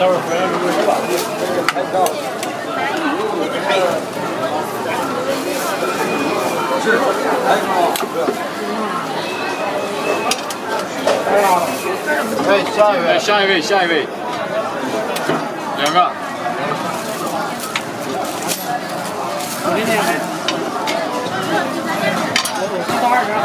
待会儿回来如果是吧？拍照。是，还有吗？哎，下一位，下一位，下一位，两个。我给你还。我到二十好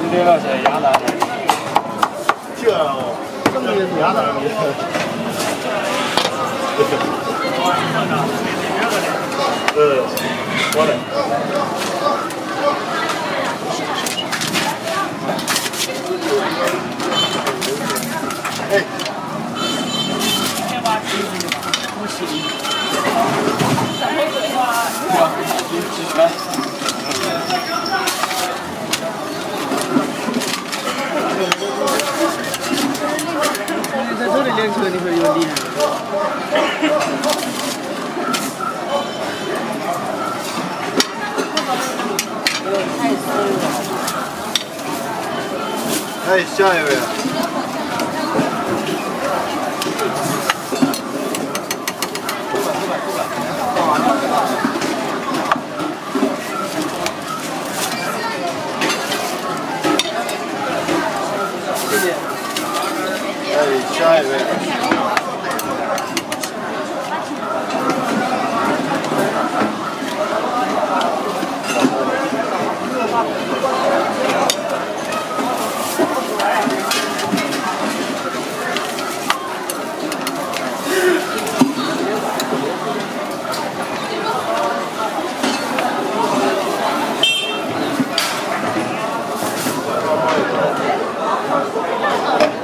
你这个是鸭蛋的，这，这么也鸭蛋的，呃，我的。哎。在这里练车，你会有厉害。哎，下一位。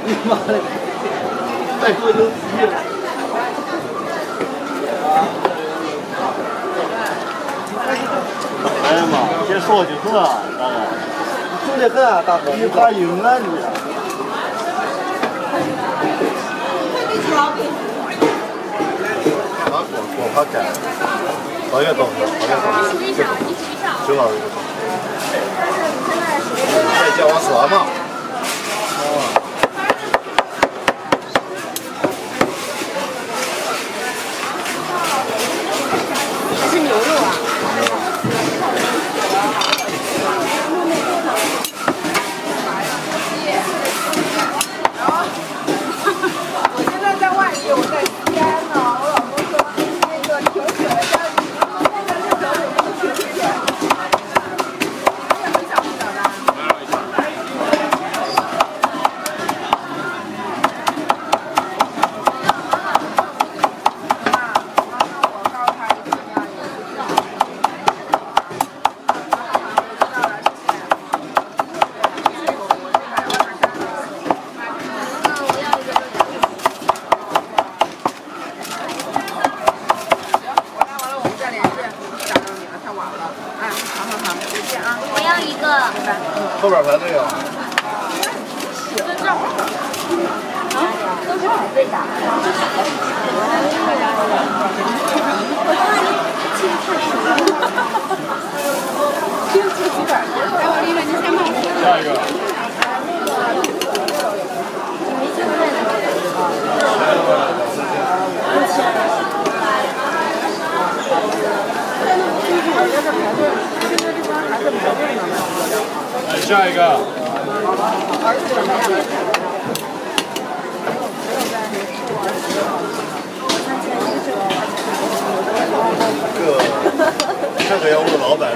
你妈的，再说就急了。哎呀妈，先说就狠啊，大哥。肿得很啊，大哥。你怕硬啊你？他过过他干，好点东西，好点东西，就那个。再叫我说嘛。这是牛肉啊。我现在在外地，我在西安呢。我老公说那个停水了，家里现在那个有没有停水？你也没想不想的？我要一个。后边排队啊。都是排队的。下一个。现在这个下一个。这个，这个要问老板了。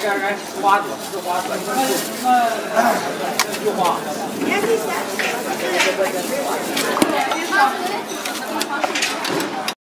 边儿花朵，是花朵，那那菊花。你，花。